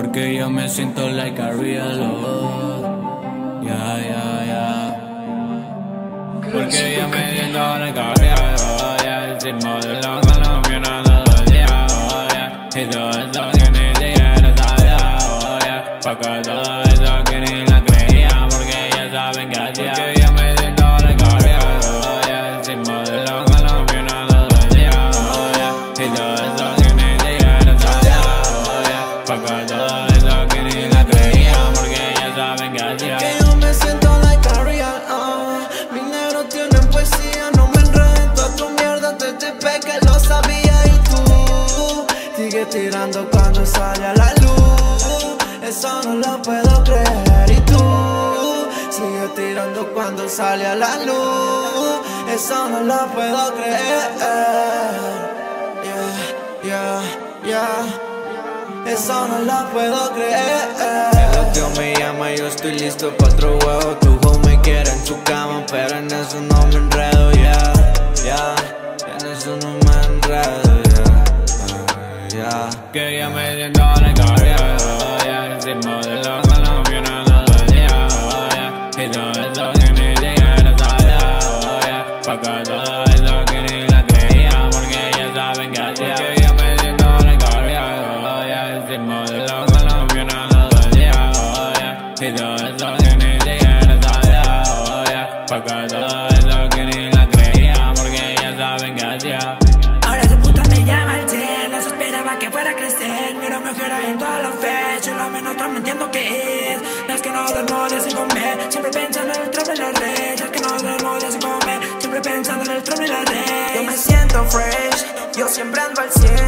Porque yo me siento like a real love. Yeah, yeah, yeah. Porque yo me siento like a real love. Yeah, el ritmo de la colombiana todo el día. Oh, yeah. Y todo eso que ni siquiera sabía. Oh, yeah. Pa' que todo eso que ni tirando cuando sale a la luz. Eso no lo puedo creer. Y tú Sigues tirando cuando sale a la luz. Eso no lo puedo creer. Yeah, yeah, yeah Eso no lo puedo creer. El otro me llama, yo estoy listo pa' otro huevo. Tu me quiere en su cama, pero en eso no me enredo, Que yo me siento like a real yeah. El ritmo de los colombianos todo el día, oh, yeah. Y todo eso que ni siquiera sabía, oh, yeah. Pa' que todo eso que ni la creía Porque ya saben que Que yo me siento like a real yeah. El ritmo de los colombianos todo el día, oh, yeah. Y todo eso que ni siquiera sabía, oh, yeah. Pa' que todo crecer Mira me quiero en toda la fecha Lo menos no entiendo qué es es que no duermo de sin comer. Siempre pensando en el trono y la red. Es que no duermo de sin comer. Siempre pensando en el trono y la red. Yo me siento fresh, yo siempre ando al 100